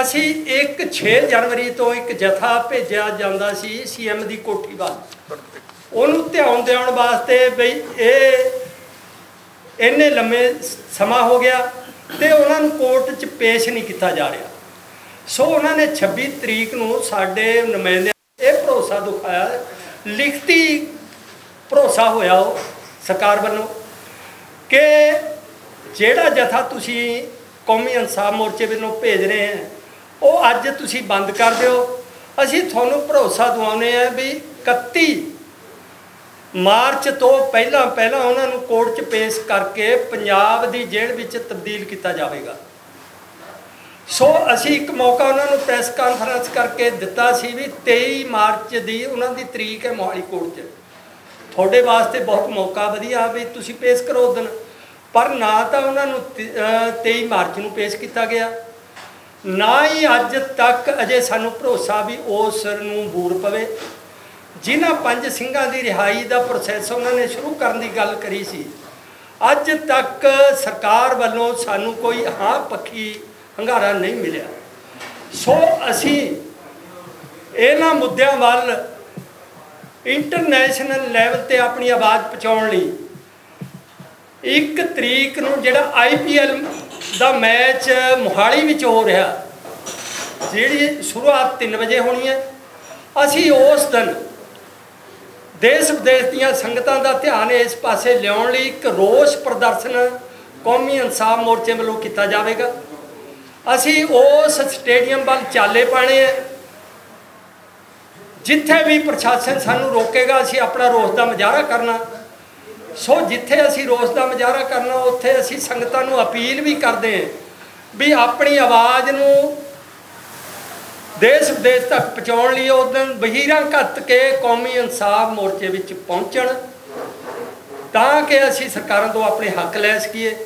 ਅਸੀਂ ਇੱਕ 6 ਜਨਵਰੀ ਤੋਂ ਇੱਕ ਜਥਾ ਭੇਜਿਆ ਜਾਂਦਾ ਸੀ ਸੀਐਮ ਦੀ ਕੋਠੀ ਵੱਲ। ਉਹਨੂੰ ਧਿਆਨ ਦੇਣ ਵਾਸਤੇ ਬਈ ਇਹ ਇੰਨੇ ਲੰਮੇ ਸਮਾਂ ਹੋ ਗਿਆ ਤੇ ਉਹਨਾਂ ਨੂੰ ਕੋਰਟ 'ਚ ਪੇਸ਼ ਨਹੀਂ ਕੀਤਾ ਜਾ ਰਿਹਾ। ਸੋ ਉਹਨਾਂ ਨੇ 26 ਤਰੀਕ ਨੂੰ ਸਾਡੇ ਨੁਮਾਇੰਦੇ ਇਹ ਭਰੋਸਾ ਦਿਖਾਇਆ, ਲਿਖਤੀ ਭਰੋਸਾ ਹੋਇਆ ਉਹ ਸਰਕਾਰ ਵੱਲੋਂ ਕਿ ਜਿਹੜਾ ਜਥਾ ਤੁਸੀਂ ਕੌਮੀ ਇਨਸਾਫ ਮੋਰਚੇ ਵੱਲੋਂ ਭੇਜ ਰਹੇ ਹੈ ਉਹ ਅੱਜ ਤੁਸੀਂ ਬੰਦ ਕਰ ਦਿਓ। ਅਸੀਂ ਤੁਹਾਨੂੰ ਭਰੋਸਾ ਦਿਵਾਉਂਦੇ ਆ ਵੀ 31 ਮਾਰਚ ਤੋਂ ਪਹਿਲਾਂ ਪਹਿਲਾਂ ਉਹਨਾਂ ਨੂੰ ਕੋਰਟ 'ਚ ਪੇਸ਼ ਕਰਕੇ ਪੰਜਾਬ ਦੀ ਜੇਲ੍ਹ ਵਿੱਚ ਤਬਦੀਲ ਕੀਤਾ ਜਾਵੇਗਾ। ਸੋ ਅਸੀਂ ਇੱਕ ਮੌਕਾ ਉਹਨਾਂ ਨੂੰ ਪ੍ਰੈਸ ਕਾਨਫਰੰਸ ਕਰਕੇ ਦਿੱਤਾ ਸੀ ਵੀ 23 ਮਾਰਚ ਦੀ ਉਹਨਾਂ ਦੀ ਤਰੀਕ ਹੈ ਮੋਹਾਲੀ ਕੋਰਟ 'ਚ। ਤੁਹਾਡੇ ਵਾਸਤੇ ਬਹੁਤ ਮੌਕਾ ਵਧੀਆ ਵੀ ਤੁਸੀਂ ਪੇਸ਼ ਕਰੋ ਉਸ ਦਿਨ। ਪਰ ਨਾ ਤਾਂ ਉਹਨਾਂ ਨੂੰ 23 ਮਾਰਚ ਨੂੰ ਪੇਸ਼ ਕੀਤਾ ਗਿਆ। ਨਾ ਹੀ ਅੱਜ ਤੱਕ ਅਜੇ ਸਾਨੂੰ ਭਰੋਸਾ ਵੀ ਉਸ ਨੂੰ ਬੂਰ ਪਵੇ। ਜਿਨ੍ਹਾਂ ਪੰਜ ਸਿੰਘਾਂ ਦੀ ਰਿਹਾਈ ਦਾ ਪ੍ਰੋਸੈਸ ਉਹਨਾਂ ਨੇ ਸ਼ੁਰੂ ਕਰਨ ਦੀ ਗੱਲ ਕਰੀ ਸੀ, ਅੱਜ ਤੱਕ ਸਰਕਾਰ ਵੱਲੋਂ ਸਾਨੂੰ ਕੋਈ ਹਾਂ ਪੱਖੀ ਹੰਗਾਰਾ ਨਹੀਂ ਮਿਲਿਆ। ਸੋ ਅਸੀਂ ਇਹਨਾਂ ਮੁੱਦਿਆਂ ਵੱਲ ਇੰਟਰਨੈਸ਼ਨਲ ਲੈਵਲ ਤੇ ਆਪਣੀ ਆਵਾਜ਼ ਪਹੁੰਚਾਉਣ ਲਈ ਇੱਕ ਤਰੀਕ ਨੂੰ ਜਿਹੜਾ ਆਈਪੀਐਲ ਦਾ ਮੈਚ ਮੋਹਾਲੀ ਵਿੱਚ ਹੋ ਰਿਹਾ। ਜਿਹੜੀ ਸ਼ੁਰੂਆਤ 3 ਵਜੇ ਹੋਣੀ ਹੈ। ਅਸੀਂ ਉਸ ਦਿਨ ਦੇਸ਼ ਵਿਦੇਸ਼ ਦੀਆਂ ਸੰਗਤਾਂ ਦਾ ਧਿਆਨ ਇਸ ਪਾਸੇ ਲਿਆਉਣ ਲਈ ਇੱਕ ਰੋਸ ਪ੍ਰਦਰਸ਼ਨ ਕੌਮੀ ਇਨਸਾਫ ਮੋਰਚੇ ਵੱਲੋਂ ਕੀਤਾ ਜਾਵੇਗਾ। ਅਸੀਂ ਉਸ ਸਟੇਡੀਅਮ ਵੱਲ ਚਾਲੇ ਪਾਣੇ ਆ ਜਿੱਥੇ ਵੀ ਪ੍ਰਸ਼ਾਸਨ ਸਾਨੂੰ ਰੋਕੇਗਾ, ਅਸੀਂ ਆਪਣਾ ਰੋਸ ਦਾ ਮੁਜ਼ਾਹਰਾ ਕਰਨਾ। ਸੋ ਜਿੱਥੇ ਅਸੀਂ ਰੋਸ ਦਾ ਮੁਜ਼ਾਹਰਾ ਕਰਨਾ, ਉੱਥੇ ਅਸੀਂ ਸੰਗਤਾਂ ਨੂੰ ਅਪੀਲ ਵੀ ਕਰਦੇ ਹਾਂ ਵੀ ਆਪਣੀ ਆਵਾਜ਼ ਨੂੰ ਦੇਸ਼ ਵਿਦੇਸ਼ ਤੱਕ ਪਹੁੰਚਾਉਣ ਲਈ ਉਸ ਦਿਨ ਬਹੀਰਾਂ ਘੱਤ ਕੇ ਕੌਮੀ ਇਨਸਾਫ ਮੋਰਚੇ ਵਿੱਚ ਪਹੁੰਚਣ, ਤਾਂ ਕਿ ਅਸੀਂ ਸਰਕਾਰਾਂ ਤੋਂ ਆਪਣੇ ਹੱਕ ਲੈ ਸਕੀਏ।